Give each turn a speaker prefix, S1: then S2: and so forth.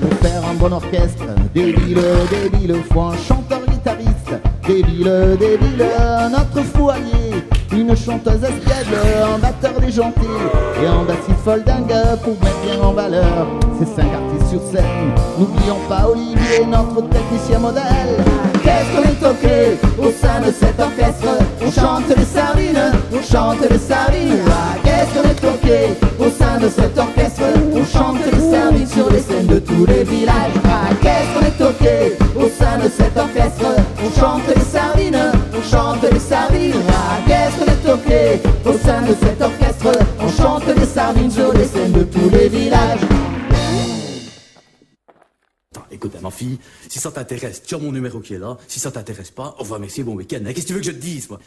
S1: Pour faire un bon orchestre, débile, débile, un chanteur guitariste, débile, débile, notre allié, une chanteuse espiègle, un batteur déjanté. Et un bassiste folle dingue pour mettre bien en valeur. Ces cinq artistes sur scène. N'oublions pas Olivier, notre technicien modèle. Qu'est-ce qu'on est au sein de cet orchestre? On chante les sardines, chante sardines. Ah, qu'est-ce qu'on est toqué au sein de cet orchestre On chante les sardines sur les scènes de tous les villages. Ah, qu'est-ce qu'on est toqué au sein de cet orchestre On chante les sardines, on chante les sardines. Ah, qu'est-ce qu'on est au sein de cet orchestre On chante les sardines sur les scènes de tous les villages.
S2: Écoute, ma fille, si ça t'intéresse, as mon numéro qui est là. Si ça t'intéresse pas, au revoir, merci, bon week-end. Qu'est-ce que tu veux que je te dise, moi?